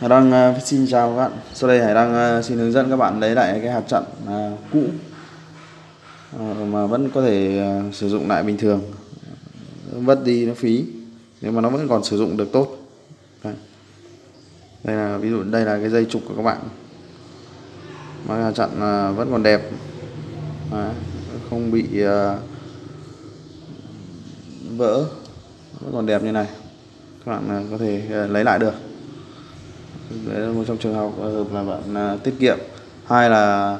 Hải đang uh, xin chào các bạn. Sau đây Hải đang uh, xin hướng dẫn các bạn lấy lại cái hạt chặn uh, cũ uh, mà vẫn có thể uh, sử dụng lại bình thường. Vất đi nó phí nhưng mà nó vẫn còn sử dụng được tốt. Đây, đây là ví dụ đây là cái dây trục của các bạn. Mà hạt chặn uh, vẫn còn đẹp. Đấy, không bị uh, vỡ vẫn còn đẹp như này các bạn uh, có thể uh, lấy lại được đấy là một trong trường hợp hợp là bạn uh, tiết kiệm. Hai là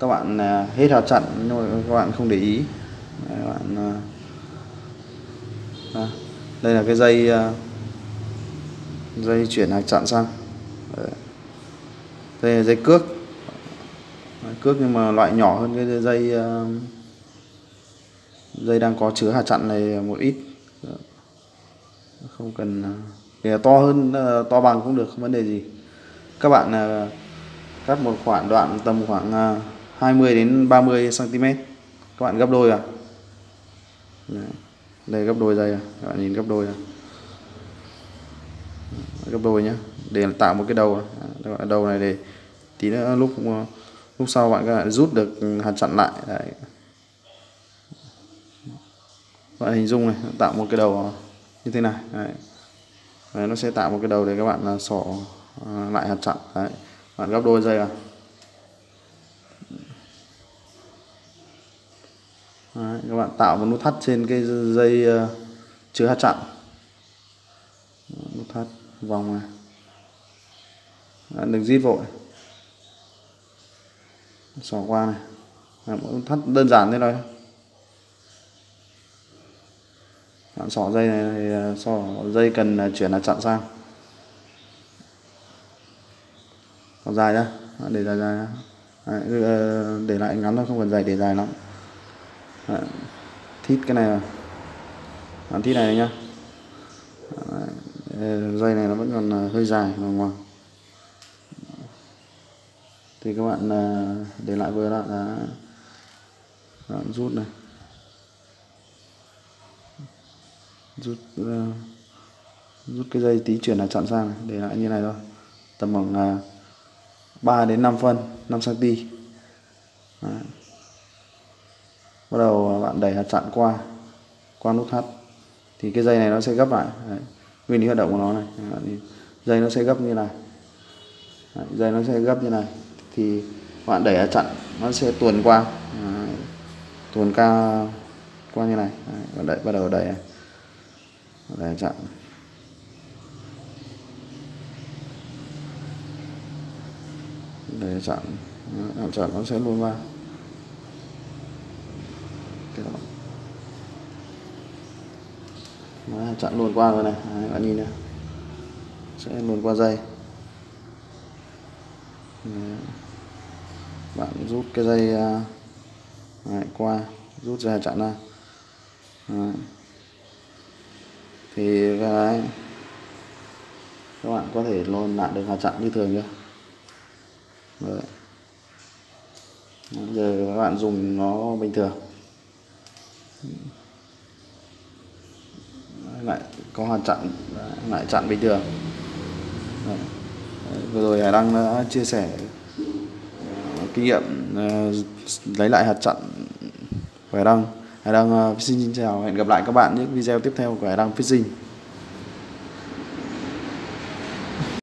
các bạn uh, hết hạt chặn nhưng mà các bạn không để ý. Đấy, các bạn uh, à, đây là cái dây uh, dây chuyển hạt chặn sang. Đấy. đây là dây cước. Đấy, cước nhưng mà loại nhỏ hơn cái dây uh, dây đang có chứa hạt chặn này một ít. Không cần thì to hơn ờ, to bằng cũng được, không vấn đề gì. Các bạn ờ, cắt một khoảng đoạn tầm khoảng ờ, 20 đến 30 cm các bạn gấp đôi à? Đây, gấp đôi dây à? Các bạn nhìn gấp đôi à? Gấp đôi nhé để tạo một cái đầu à? đầu này để tí nữa lúc lúc sau bạn các bạn rút được hạt chặn lại. Đấy. bạn hình dung này, tạo một cái đầu như thế này. Đấy. Đấy, nó sẽ tạo một cái đầu để các bạn à, sỏ à, lại hạt chặn. Đấy. bạn gấp đôi dây à. Đấy, các bạn tạo một nút thắt trên cái dây à, chứa hạt chặn. Nút thắt vòng này. Đấy, đừng rít vội. Xỏ qua này. Đấy, nút thắt đơn giản thế thôi. Bạn sỏ dây này thì ờ, sỏ dây cần ờ, chuyển là chặn sang. Còn dài ra để dài dài Đấy, để lại ngắn thôi không cần dài để dài lắm. Đấy. thít cái này bạn thít này nhá. Đấy. dây này nó vẫn còn hơi dài ngoài ngoài thì các bạn để lại vừa đoạn là rút này. Rút uh, rút cái dây tí chuyển là chặn sang này, để lại như này thôi tầm khoảng ờ, uh, 3 đến 5 phân 5 cm Đấy. bắt đầu bạn đẩy hạt chặn qua qua nút thắt thì cái dây này nó sẽ gấp lại Đấy. nguyên lý hoạt động của nó này dây nó sẽ gấp như này Đấy. dây nó sẽ gấp như này thì bạn đẩy hạt chặn nó sẽ tuồn qua Đấy. tuồn ca qua như này Đấy. đẩy bắt đầu đẩy này để chặn. Để chặn. Chặn chặn nó sẽ luôn qua Đó, chặn luôn qua rồi này. Đấy, bạn nhìn này. Sẽ luôn qua dây. Đấy. bạn rút cái dây à, Đấy, qua. Rút ra chặn ra. Đấy thì cái các bạn có thể luôn lại được hạt chặn như thường chưa Đấy. giờ các bạn dùng nó bình thường lại có hạt chặn, lại chặn bình thường Đấy. vừa rồi Hải Đăng đã chia sẻ à, kinh nghiệm à, lấy lại hạt chặn của Hải Đăng Hải Đăng ờ, Fishing xin chào. Hẹn gặp lại các bạn những video tiếp theo của Hải Đăng Fishing.